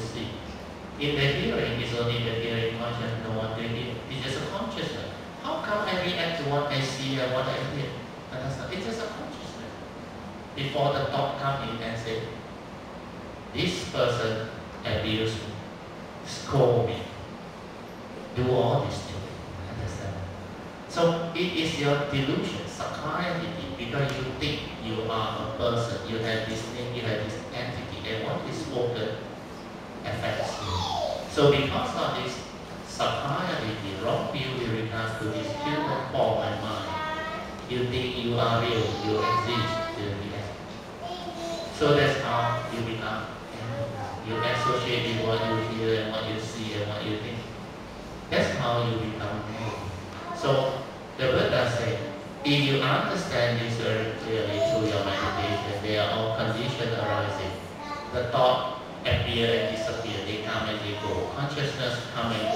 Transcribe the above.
see. In the hearing, it's only the hearing conscious, no one to hear. It's just a consciousness. How come I react to what I see and what I hear? Understand? It's just a consciousness. Before the thought come in and say, this person abused me, scold me, do all this to me. Understand? So it is your delusion, sakkaya ditthi, because you think you are a person, you have this thing, you have this entity, and what is spoken. So because of this sakkaya ditthi, wrong view with regards to this human form and mind, you think you are real, you exist, you react. So that's how you become you associate with what you hear and what you see and what you think. That's how you become So the Buddha said, if you understand this very clearly through your meditation, they are all conditions arising. The thought appear and disappear, consciousness coming